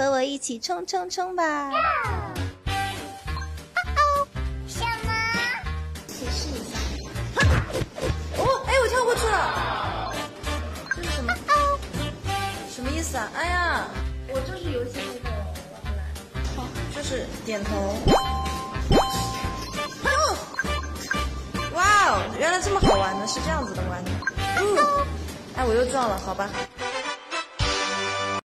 和我一起冲冲冲吧！哦，什么？先试一下。哦，哎，我跳过去了。这是什么？什么意思啊？哎呀，我就是游戏那个玩不来。就是点头。哦，哇哦，原来这么好玩的，是这样子的玩的。哦，哎，我又撞了，好吧。